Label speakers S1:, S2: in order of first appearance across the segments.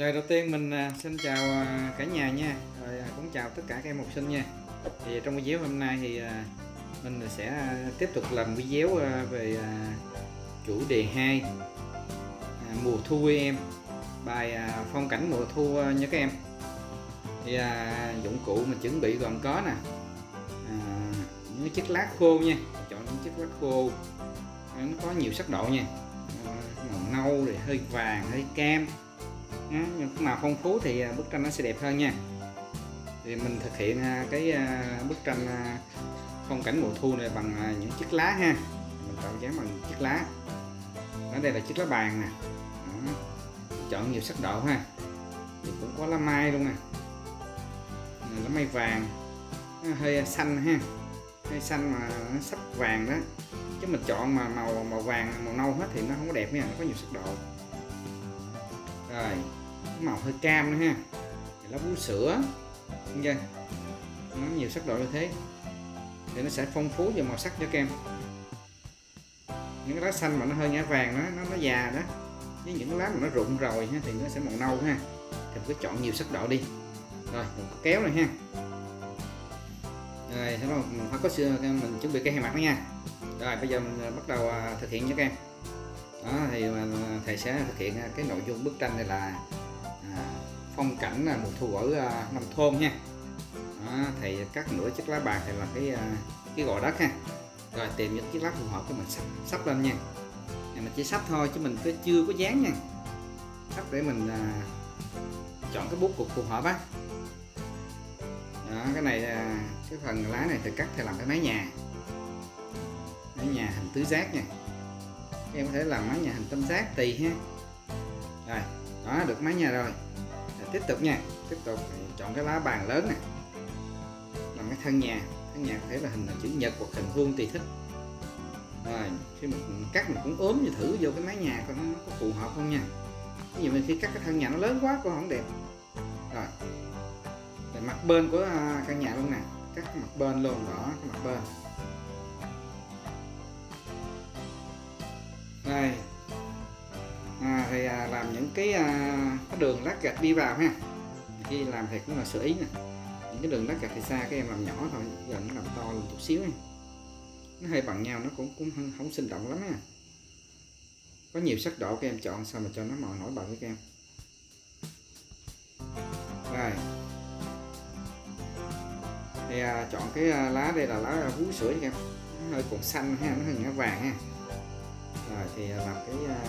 S1: Lời đầu tiên mình à, xin chào à, cả nhà nha. Rồi à, cũng chào tất cả các em học sinh nha. Thì trong video hôm nay thì mình sẽ tiếp tục làm video về chủ đề 2 Mùa thu em. Bài phong cảnh mùa thu nha các em. Thì dụng cụ mình chuẩn bị gồm có nè Những chiếc lá khô nha. Chọn những chiếc lá khô, Nó có nhiều sắc độ nha. Màu nâu rồi, hơi vàng, hơi cam. Đó, nhưng màu phong phú thì à, bức tranh nó sẽ đẹp hơn nha. Thì mình thực hiện à, cái à, bức tranh phong cảnh mùa thu này bằng những chiếc lá ha. Mình tạo dáng bằng chiếc lá. Ở đây là chiếc lá bàn nè. Đó. chọn nhiều sắc độ ha. Thì cũng có lá mai luôn nè. Lá mai vàng. Nó hơi xanh ha. Hơi xanh mà nó sắp vàng đó. Chứ mình chọn mà màu màu vàng màu nâu hết thì nó không có đẹp nha nó có nhiều sắc độ rồi màu hơi cam nữa ha. Lá bú sữa nha, chưa nó nhiều sắc độ như thế. Thì nó sẽ phong phú về màu sắc cho các em. Những cái lá xanh mà nó hơi ngã vàng nó nó, nó già đó. Với những cái lá mà nó rụng rồi ha, thì nó sẽ màu nâu ha. Thì mình cứ chọn nhiều sắc độ đi. Rồi mình kéo này ha. Rồi sau đó mình phải có xưa mình chuẩn bị cái hai mặt đó nha. Rồi bây giờ mình à, bắt đầu à, thực hiện nhé các em đó thì thầy sẽ thực hiện à, cái nội dung bức tranh này là à, phong cảnh là mùa thu ở à, nông thôn nha. Đó, thầy cắt nửa chiếc lá bạc thì là cái à, cái gò đất ha. Rồi tìm những chiếc lá phù hợp cái mình sắp sắp lên nha. Thì mình chỉ sắp thôi chứ mình cứ chưa có dán nha. Sắp để mình à, chọn cái bút cục phù hợp á. Đó, cái này à, cái phần lá này thì cắt thì làm cái mái nhà. Mái nhà hình tứ giác nha em có thể làm mái nhà hình tam giác tùy ha. Rồi, đó, được mái nhà rồi. Rồi, tiếp tục nha. Tiếp tục chọn cái lá bàn lớn nè. Làm cái thân nhà. Thân nhà có thể là hình là chữ nhật hoặc hình vuông tùy thích. Rồi, khi mình cắt mình cũng ốm như thử vô cái mái nhà coi nó có phù hợp không nha. Ví dụ như khi cắt cái thân nhà nó lớn quá, cũng không đẹp. Rồi. Để mặt bên của à, căn nhà luôn nè. Cắt mặt bên luôn, đó, cái mặt bên. Đây. À, thì à, làm những cái, à, cái đường lát gạch đi vào ha. Khi làm thì cũng là sửa ý nè. Những cái đường lát gạch thì xa các em làm nhỏ thôi giờ nó làm to lên chút xíu nha nó hơi bằng nhau nó cũng cũng không, không sinh động lắm nha có nhiều sắc độ các em chọn sao mà cho nó màu nổi bật với các em. Rồi thì à, chọn cái à, lá đây là lá vú sữa các em. Nó hơi còn xanh ha nó hơi ngã vàng ha rồi thì làm cái à,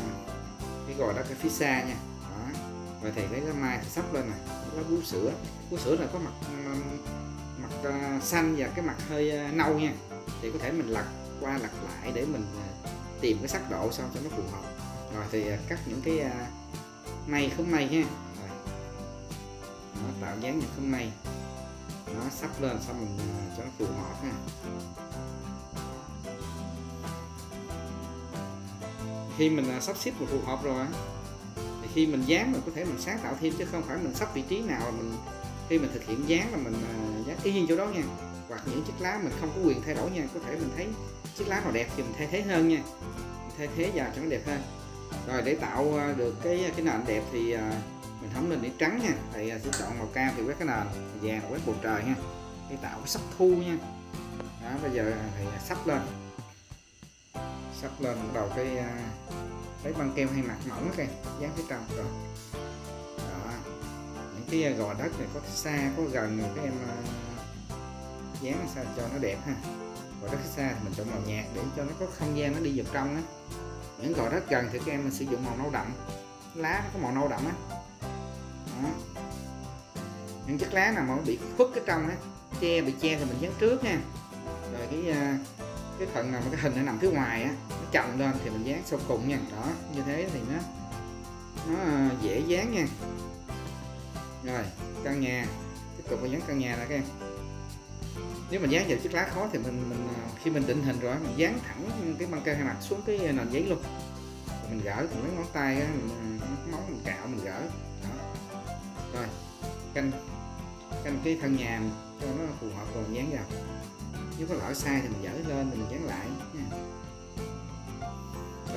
S1: cái gọi đó cái phía xa nha. Đó. Rồi thì lấy lá mai thì sắp lên này, lá bú sữa. Bú sữa là có mặt mặt à, xanh và cái mặt hơi à, nâu nha. Thì có thể mình lật qua lật lại để mình tìm cái sắc độ sao cho nó phù hợp. Rồi thì cắt những cái mây không mây ha. Rồi. Nó tạo dáng những không mây. Nó sắp lên xong mình cho nó phù hợp ha. Khi mình à, sắp xếp một phù hợp rồi thì khi mình dán mình có thể mình sáng tạo thêm chứ không phải mình sắp vị trí nào là mình, khi mình thực hiện dán là mình à, dán y nhiên chỗ đó nha. Hoặc những chiếc lá mình không có quyền thay đổi nha, có thể mình thấy chiếc lá nào đẹp thì mình thay thế hơn nha, mình thay thế vào cho nó đẹp hơn. Rồi để tạo à, được cái cái nền đẹp thì mình không nên để trắng nha thì sẽ chọn màu cam thì quét cái nền, vàng quét bầu trời nha, để tạo cái sắc thu nha. Đó, bây giờ thì sắp lên sắp lên đầu cái à, lấy băng keo hay mặt mỏng cái dán phía trong rồi. Đó, những cái à, gò đất này có xa, có gần rồi các em à, dán sao cho nó đẹp ha. Gò đất xa thì mình chọn màu nhạt để cho nó có không gian nó đi vào trong á. Những gò đất gần thì các em mình sử dụng màu nâu đậm. Lá nó có màu nâu đậm á. Những chiếc lá nào mà nó bị khuất cái trong á, che, bị che thì mình dán trước nha. Rồi cái cái phần nào mà cái hình nó nằm phía ngoài á chậm lên thì mình dán sau cùng nha. Đó như thế thì nó nó à, dễ dán nha. Rồi căn nhà tiếp tục mình dán căn nhà là các em. Nếu mình dán vào chiếc lá khó thì mình mình à, khi mình định hình rồi mình dán thẳng cái băng keo hai mặt xuống cái nền giấy luôn. Rồi mình gỡ cùng lấy ngón tay á, mình à, móng mình cạo mình gỡ. Đó. Rồi canh canh cái thân nhà cho nó phù hợp rồi mình dán vào. Nếu có lỡ sai thì mình dỡ lên thì mình dán lại nha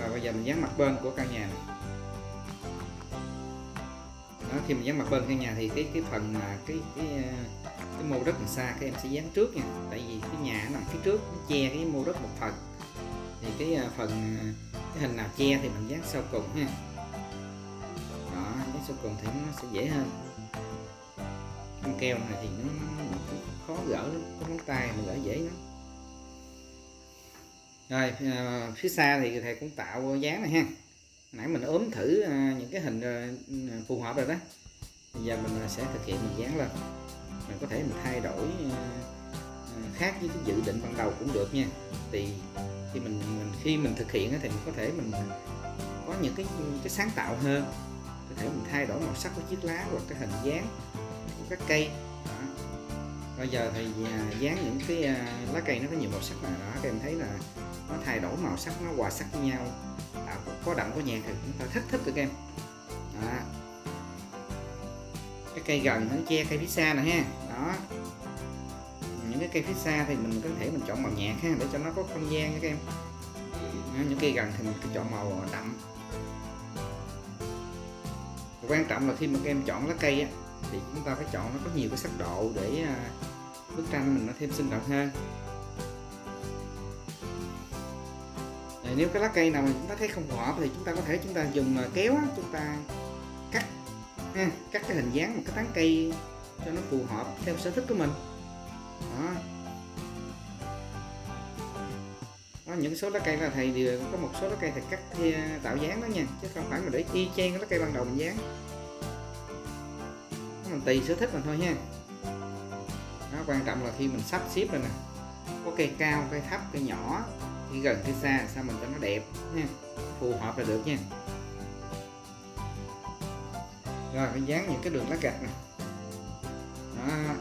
S1: rồi bây giờ mình dán mặt bên của căn nhà này. đó, khi mình dán mặt bên căn nhà thì cái cái phần mà cái cái ờ, cái mô đất đằng xa các em sẽ dán trước nha. Tại vì cái nhà nằm phía trước nó che cái mô đất một phần. Thì cái ờ, phần ờ, cái hình nào che thì mình dán sau cùng ha. Đó dán sau cùng thì nó sẽ dễ hơn. Con keo này thì nó, nó khó gỡ lắm có móng tay mà gỡ dễ lắm rồi à, phía xa thì thầy cũng tạo dáng này ha. Nãy mình ốm thử à, những cái hình à, phù hợp rồi đó. Bây giờ mình sẽ thực hiện mình dán lên. Mình có thể mình thay đổi khác với cái dự định ban đầu cũng được nha. Thì khi mình, mình khi mình thực hiện thì mình có thể mình có những cái cái sáng tạo hơn. Có thể mình thay đổi màu sắc của chiếc lá hoặc cái hình dáng của các cây. Đó. bây giờ thì à, dán những cái à, lá cây nó có nhiều màu sắc này đó các em thấy là nó thay đổi màu sắc nó hòa sắc với nhau. À, có đậm có nhạt thì chúng ta thích thích được em. Đó. cái cây gần nó che cây phía xa nè ha. Đó. Những cái cây phía xa thì mình có thể mình chọn màu nhạt ha để cho nó có không gian nha các em. Những cây gần thì mình cứ chọn màu đậm. Quan trọng là khi mà các em chọn lá cây á, thì chúng ta phải chọn nó có nhiều cái sắc độ để à, bức tranh mình nó thêm sinh động hơn. Nếu cái lá cây nào mà chúng ta thấy không hợp thì chúng ta có thể chúng ta dùng à, kéo chúng ta cắt ha, cắt cái hình dáng một cái tán cây cho nó phù hợp theo sở thích của mình. Đó. Đó, những số lá cây là thầy đều có một số lá cây thầy cắt tạo dáng đó nha chứ không phải là để y chang cái lá cây ban đầu mình dán. Mình tùy sở thích mình thôi nha nó quan trọng là khi mình sắp xếp rồi nè có cây cao, cây thấp, cây nhỏ khi gần cây xa, sao mình cho nó đẹp nha. Phù hợp là được nha. Rồi, phải dán những cái đường lá gạch này đó.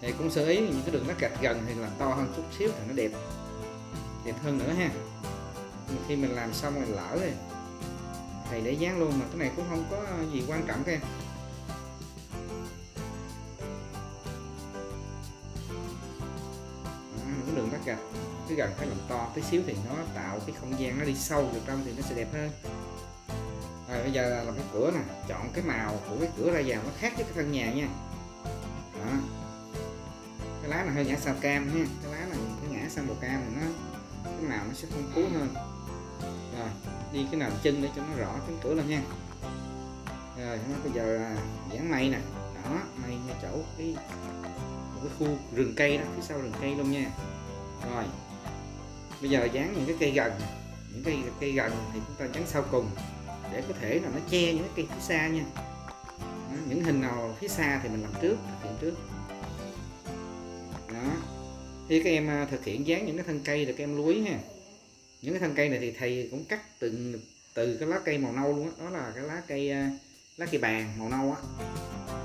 S1: thì cũng sơ ý những cái đường lá gạch gần thì làm to hơn chút xíu thì nó đẹp. Đẹp hơn nữa ha. Khi mình làm xong rồi lỡ rồi, thầy để dán luôn mà cái này cũng không có gì quan trọng các em cái gần phải làm to tí xíu thì nó tạo cái không gian nó đi sâu vào trong thì nó sẽ đẹp hơn. Rồi bây giờ là cái cửa nè, chọn cái màu của cái cửa ra vào nó khác với cái căn nhà nha. Đó. Cái lá này hơi ngã sao cam ha, cái lá này cái ngã sang màu cam thì nó, cái màu nó sẽ phong phú hơn. Rồi, đi cái nền chân để cho nó rõ cánh cửa lên nha. Rồi bây giờ dán mây nè. Đó, mây ngay chỗ cái, một cái khu rừng cây đó, phía sau rừng cây luôn nha. Rồi bây giờ dán những cái cây gần. Những cây cây gần thì chúng ta dán sau cùng để có thể là nó che những cái cây phía xa nha. Đó, những hình nào phía xa thì mình làm trước thực hiện trước. Đó. Khi các em à, thực hiện dán những cái thân cây thì các em lưu ý ha. Những cái thân cây này thì thầy cũng cắt từng từ cái lá cây màu nâu luôn đó, đó là cái lá cây à, lá cây bàn màu nâu á.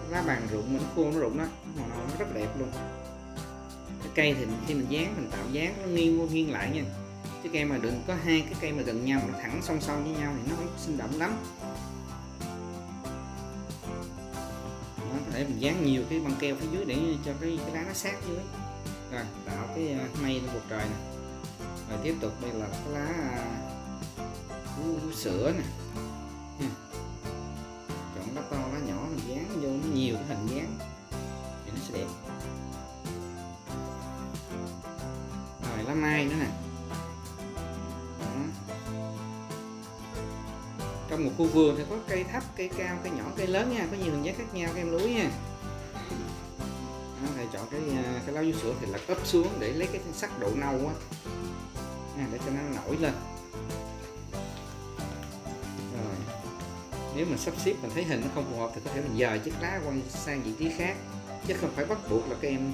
S1: Lá bàn rụng mình khô nó rụng đó. Màu nâu nó rất đẹp luôn cái cây thì khi mình dán mình tạo dáng nó nghiêng nghiêng lại nha. Chứ cây mà đừng có hai cái cây mà gần nhau mà thẳng song song với nhau thì nó không sinh động lắm. Nó có thể mình dán nhiều cái băng keo phía dưới để cho cái cái lá nó sát dưới rồi tạo cái à, mây lên bầu trời nè. Rồi tiếp tục đây là cái lá à, vú, vú sữa nè. Trong một khu vườn thì có cây thấp, cây cao, cây nhỏ, cây lớn nha. Có nhiều hình dáng khác nhau các em lưu ý nha thầy chọn cái à, cái lá vú sữa thì là ấp xuống để lấy cái sắc độ nâu á. À, để cho nó nổi lên. Rồi, nếu mà sắp xếp mình thấy hình nó không phù hợp thì có thể mình dời chiếc lá qua sang vị trí khác. Chứ không phải bắt buộc là các em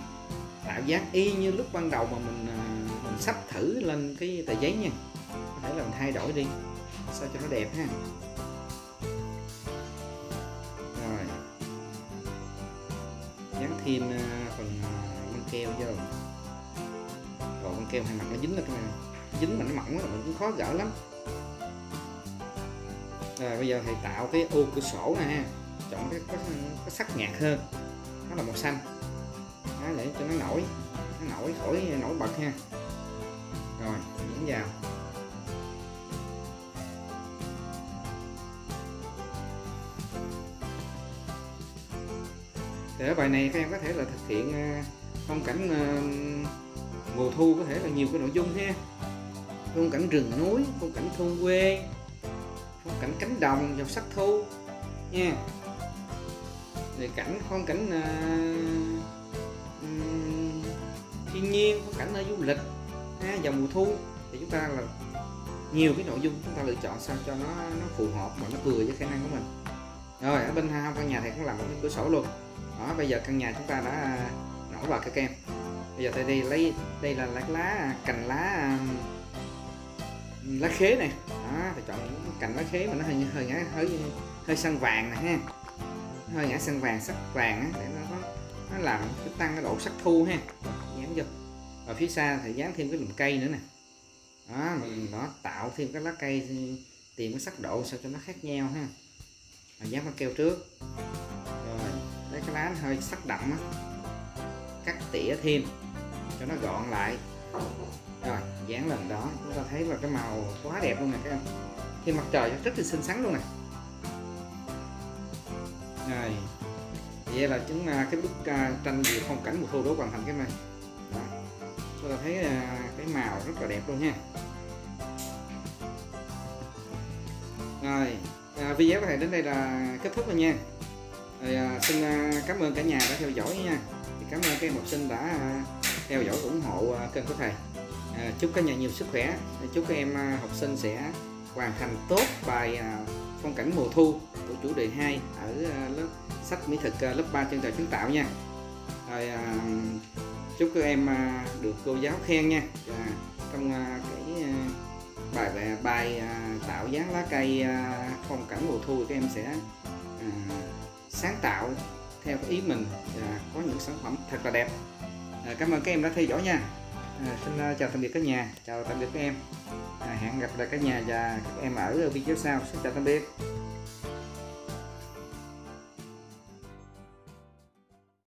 S1: tạo dáng y như lúc ban đầu mà mình à, mình sắp thử lên cái tờ giấy nha. Có thể là mình thay đổi đi, sao cho nó đẹp ha. Thêm à, phần à, băng keo vô rồi. Băng keo hay mặt nó dính lên cái này dính mà nó mỏng là cũng khó gỡ lắm. Rồi bây giờ thầy tạo cái ô cửa sổ nè chọn cái có, có sắc nhạt hơn. Nó là màu xanh. Đó, để cho nó nổi. Nó nổi khỏi nổi bật ha. Rồi nhấn vào. Thì ở bài này các em có thể là thực hiện à, phong cảnh à, mùa thu có thể là nhiều cái nội dung ha. Phong cảnh rừng núi phong cảnh thôn quê phong cảnh cánh đồng dòng sắc thu nha. Rồi cảnh phong cảnh uh, thiên nhiên phong cảnh nơi du lịch ha, vào mùa thu. Thì chúng ta là nhiều cái nội dung chúng ta lựa chọn sao cho nó nó phù hợp mà nó vừa với khả năng của mình. Rồi ở bên hai căn nhà thì cũng làm một cái cửa sổ luôn đó bây giờ căn nhà chúng ta đã à, nổi rồi các em. bây giờ tôi đi lấy đây là lá, lá cành lá à, lá khế này. Đó tôi chọn những cành lá khế mà nó hơi hơi ngã hơi hơi xanh vàng này ha. Hơi ngã xanh vàng sắc vàng á để nó nó, nó làm cái tăng cái độ sắc thu ha. Dán vô. Và phía xa thì dán thêm cái lùm cây nữa nè. Đó mình nó tạo thêm cái lá cây ừ, tìm cái sắc độ sao cho nó khác nhau ha. Dán băng keo trước lá nó lá hơi sắc đậm á. Cắt tỉa thêm cho nó gọn lại. Rồi dán lần đó chúng ta thấy là cái màu quá đẹp luôn nè các em khi mặt trời rất là xinh xắn luôn nè. Rồi vậy là chúng là cái bức à, tranh về phong cảnh mùa thu đó hoàn thành cái này. Đó. chúng ta thấy à, cái màu rất là đẹp luôn nha. Rồi à, video của thầy đến đây là kết thúc rồi nha. Rồi, à, xin uh, cảm ơn cả nhà đã theo dõi nha. Thì cảm ơn các em học sinh đã à, theo dõi ủng hộ à, kênh của thầy. À, chúc cả nhà nhiều sức khỏe. Chúc các em à, học sinh sẽ hoàn thành tốt bài phong cảnh mùa thu của chủ đề 2 ở lớp sách mỹ thực lớp 3 chân trời kiến tạo nha. Rồi à, chúc các em được cô giáo khen nha. À, trong cái bài bài, bài tạo dáng lá cây phong cảnh mùa thu các em sẽ à, sáng tạo theo cái ý mình và có những sản phẩm thật là đẹp. À, cảm ơn các em đã theo dõi nha. À, xin à, chào tạm biệt cả nhà. Chào tạm biệt các em. À, hẹn gặp lại cả nhà và các em ở video sau. Xin chào tạm biệt.